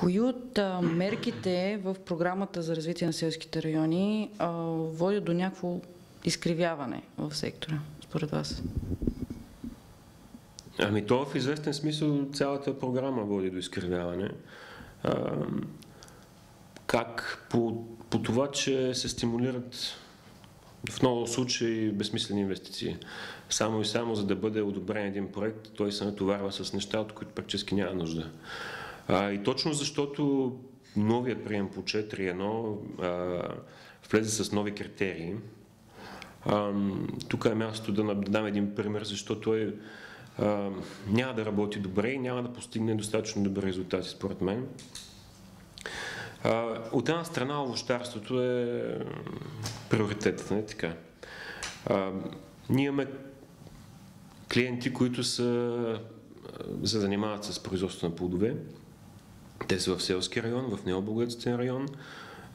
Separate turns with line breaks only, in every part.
Кои от а, мерките в програмата за развитие на селските райони а, водят до някакво изкривяване в сектора, според вас?
Ами то в известен смисъл цялата програма води до изкривяване. А, как по, по това, че се стимулират в много случаи безсмислени инвестиции. Само и само за да бъде одобрен един проект, той се натоварва с неща, от които практически няма нужда. А, и точно защото новия прием по 4.1 влезе с нови критерии, а, тук е място да дам един пример, защото той а, няма да работи добре и няма да постигне достатъчно добри резултати, според мен. А, от една страна, овощарството е приоритет, не така. А, ние имаме клиенти, които са, се занимават с производство на плодове. Те са в селски район, в необлагодетелствен район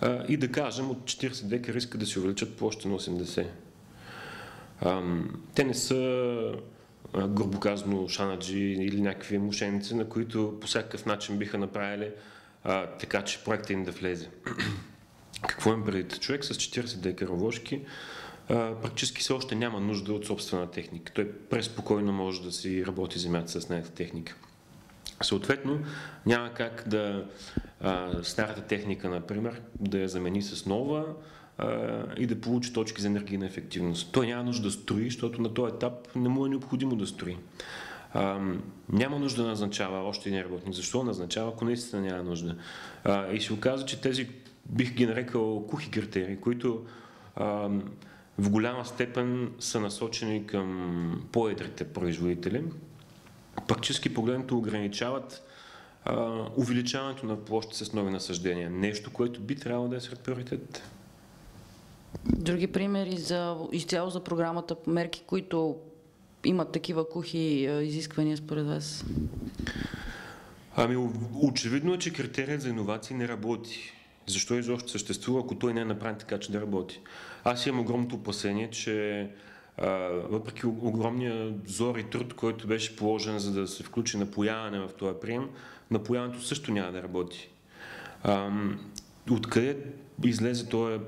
а, и да кажем от 40 дека риска да се увеличат площа на 80. А, те не са грубо казано шанаджи или някакви мошеници, на които по всякакъв начин биха направили а, така, че проектът им да влезе. Какво им предвид? Човек с 40 декара вложки практически все още няма нужда от собствена техника. Той преспокойно може да си работи земята с нейната техника. Съответно, няма как да а, старата техника, например, да я замени с нова а, и да получи точки за енергийна ефективност. Той няма нужда да строи, защото на този етап не му е необходимо да строи. А, няма нужда да назначава още един работник. Защо назначава, ако наистина няма нужда? А, и се оказа, че тези, бих ги нарекал, кухи критерии, които а, в голяма степен са насочени към по-едрите производители, практически погледнато ограничават а, увеличаването на площи с нови насъждения. Нещо, което би трябвало да е сред приоритетите.
Други примери за изцяло за програмата, мерки, които имат такива кухи изисквания според вас?
Ами, очевидно е, че критерият за иновации не работи. Защо изобщо съществува, ако той не е направен така, че да работи? Аз имам огромното опасение, че въпреки огромния зор и труд, който беше положен за да се включи напояване в този прием, напояването също няма да работи. Откъде излезе този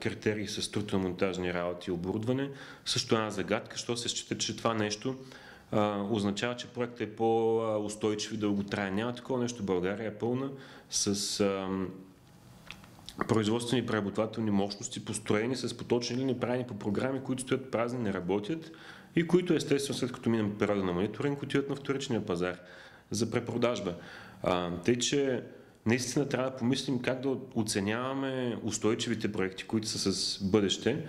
критерий с строително-монтажни работи и оборудване? Също една загадка, що се счита, че това нещо означава, че проектът е по-устойчив и дълготраен. Няма такова нещо. България е пълна с производствени преработвателни мощности, построени с поточни линии, правени по програми, които стоят празни, не работят и които естествено след като минем периода на мониторинг, отиват на вторичния пазар за препродажба. А, тъй, че наистина трябва да помислим как да оценяваме устойчивите проекти, които са с бъдеще,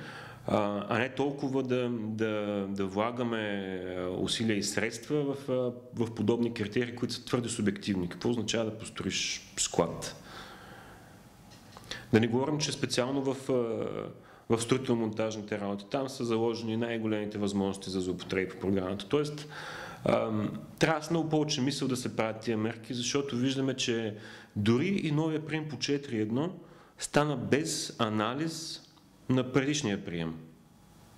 а не толкова да, да, да влагаме усилия и средства в, в подобни критерии, които са твърде субективни. Какво означава да построиш склад? Да не говорим, че специално в, в строително-монтажните работи там са заложени най-големите възможности за злоупотреби по програмата. Тоест, трябва с много повече мисъл да се правят тия мерки, защото виждаме, че дори и новия прием по 4.1 стана без анализ на предишния прием.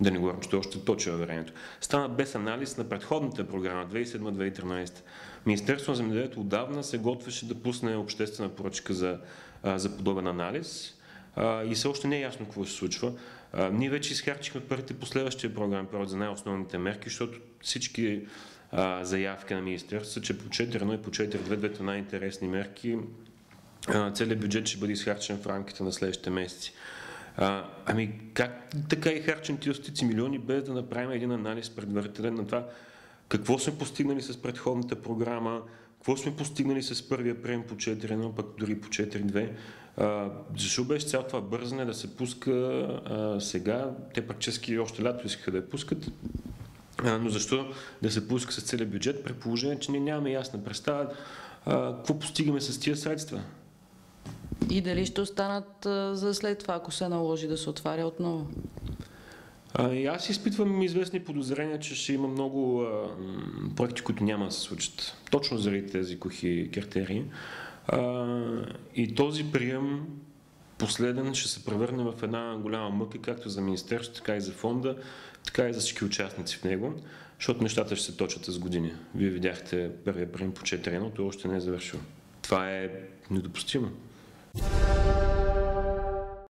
Да не говорим, че още точи във времето. Стана без анализ на предходната програма 2007-2013. Министерството на земеделието отдавна се готвеше да пусне обществена поръчка за, за подобен анализ и все още не е ясно какво се случва. ние вече изхарчихме парите по следващия програм период за най-основните мерки, защото всички заявки на Министерството, че по 4.1 и по 4.2 двете най-интересни мерки, целият бюджет ще бъде изхарчен в рамките на следващите месеци. Ами как така и харчен тия стотици милиони, без да направим един анализ предварителен на това какво сме постигнали с предходната програма, какво сме постигнали с първия прием по 4.1, пък дори по 4.2. Защо беше цял това бързане да се пуска а, сега? Те практически още лято искаха да я пускат. А, но защо да се пуска с целият бюджет, при положение, че ние нямаме ясна представа какво постигаме с тия средства?
И дали ще останат а, за след това, ако се наложи да се отваря отново?
И аз изпитвам известни подозрения, че ще има много а, проекти, които няма да се случат. Точно заради тези кухи критерии. А, и този прием последен ще се превърне в една голяма мъка, както за Министерството, така и за фонда, така и за всички участници в него, защото нещата ще се точат с години. Вие видяхте първия прием по 4 но той още не е завършил. Това е недопустимо.